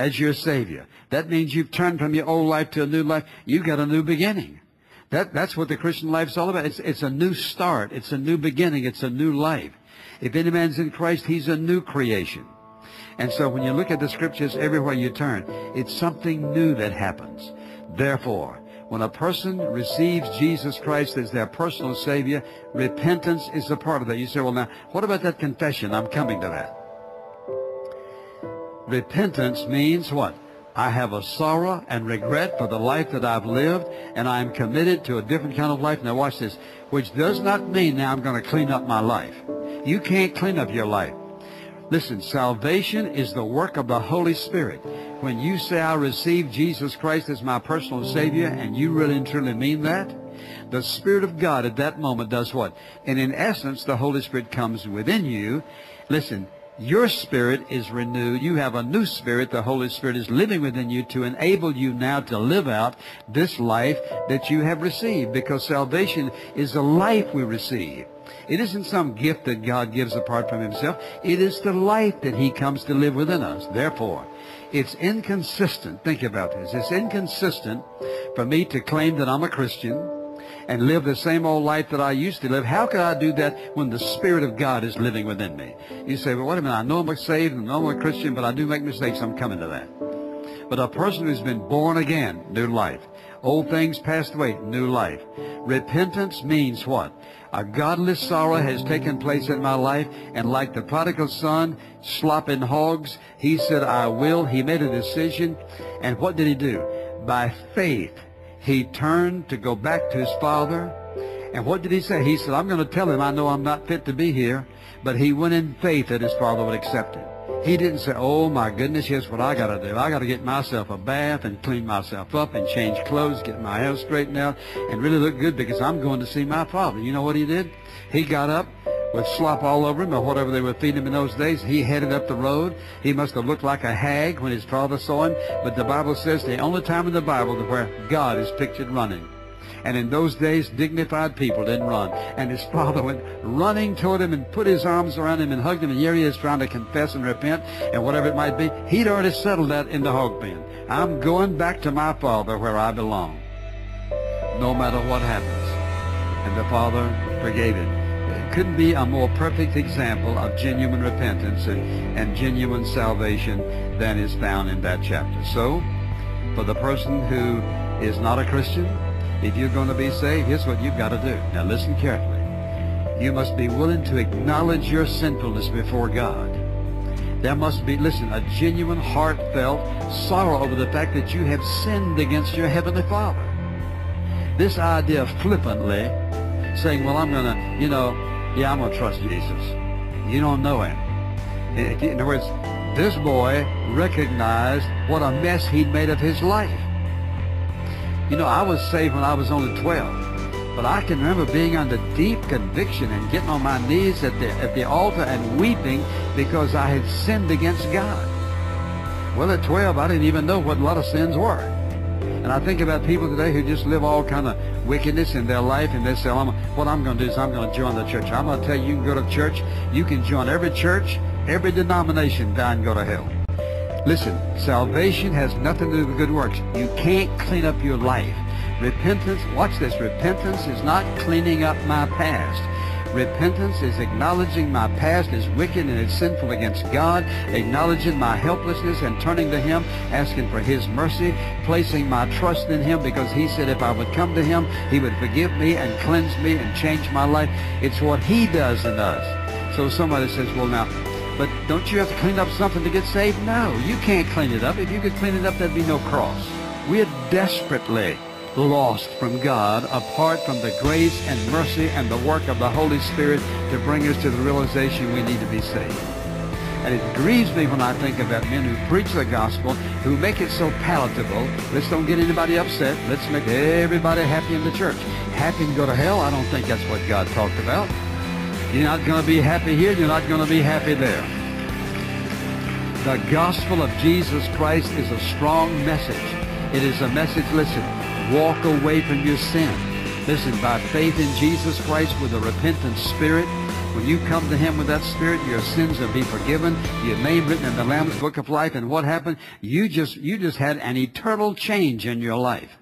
as your Savior. That means you've turned from your old life to a new life. You've got a new beginning. That, that's what the Christian life's all about. It's, it's a new start. It's a new beginning. It's a new life. If any man's in Christ, he's a new creation. And so when you look at the scriptures everywhere you turn, it's something new that happens. Therefore, when a person receives Jesus Christ as their personal Savior, repentance is a part of that. You say, well, now, what about that confession? I'm coming to that. Repentance means what? I have a sorrow and regret for the life that I've lived, and I am committed to a different kind of life. Now watch this, which does not mean now I'm going to clean up my life. You can't clean up your life. Listen, salvation is the work of the Holy Spirit. When you say, I receive Jesus Christ as my personal Savior, and you really and truly mean that, the Spirit of God at that moment does what? And in essence, the Holy Spirit comes within you. Listen, your spirit is renewed. You have a new spirit. The Holy Spirit is living within you to enable you now to live out this life that you have received because salvation is a life we receive. It isn't some gift that God gives apart from himself. It is the life that he comes to live within us. Therefore, it's inconsistent. Think about this. It's inconsistent for me to claim that I'm a Christian and live the same old life that I used to live. How could I do that when the Spirit of God is living within me? You say, well, wait a minute. I know I'm saved and I know I'm a Christian, but I do make mistakes. I'm coming to that. But a person who's been born again, new life. Old things passed away, new life. Repentance means what? A godless sorrow has taken place in my life, and like the prodigal son, slopping hogs, he said, I will. He made a decision, and what did he do? By faith, he turned to go back to his father. And what did he say? He said, I'm going to tell him I know I'm not fit to be here. But he went in faith that his father would accept him. He didn't say, oh my goodness, here's what I got to do. I got to get myself a bath and clean myself up and change clothes, get my hair straightened out, and really look good because I'm going to see my father. You know what he did? He got up with slop all over him or whatever they were feeding him in those days. He headed up the road. He must have looked like a hag when his father saw him. But the Bible says the only time in the Bible where God is pictured running. And in those days, dignified people didn't run. And his father went running toward him and put his arms around him and hugged him. And here he is trying to confess and repent and whatever it might be. He'd already settled that in the hog pen. I'm going back to my father where I belong, no matter what happens. And the father forgave him. Couldn't be a more perfect example of genuine repentance and, and genuine salvation than is found in that chapter. So, for the person who is not a Christian, if you're going to be saved, here's what you've got to do. Now listen carefully. You must be willing to acknowledge your sinfulness before God. There must be, listen, a genuine, heartfelt sorrow over the fact that you have sinned against your Heavenly Father. This idea flippantly saying, well, I'm going to, you know, yeah, I'm going to trust Jesus. You don't know him. In other words, this boy recognized what a mess he'd made of his life. You know, I was saved when I was only 12. But I can remember being under deep conviction and getting on my knees at the, at the altar and weeping because I had sinned against God. Well, at 12, I didn't even know what a lot of sins were. And I think about people today who just live all kind of wickedness in their life and they say, well, what I'm going to do is I'm going to join the church. I'm going to tell you, you can go to church. You can join every church, every denomination, die and go to hell. Listen, salvation has nothing to do with good works. You can't clean up your life. Repentance, watch this, repentance is not cleaning up my past. Repentance is acknowledging my past is wicked and it's sinful against God, acknowledging my helplessness and turning to Him, asking for His mercy, placing my trust in Him because He said if I would come to Him, He would forgive me and cleanse me and change my life. It's what He does in us. So somebody says, well now, but don't you have to clean up something to get saved? No, you can't clean it up. If you could clean it up, there'd be no cross. We are desperately lost from God apart from the grace and mercy and the work of the Holy Spirit to bring us to the realization we need to be saved. And it grieves me when I think about men who preach the gospel, who make it so palatable. Let's don't get anybody upset. Let's make everybody happy in the church. Happy and go to hell? I don't think that's what God talked about. You're not going to be happy here. You're not going to be happy there. The gospel of Jesus Christ is a strong message. It is a message, listen, walk away from your sin. Listen, by faith in Jesus Christ with a repentant spirit, When you come to him with that spirit, your sins will be forgiven. Your name written in the Lamb's Book of Life. And what happened? You just, you just had an eternal change in your life.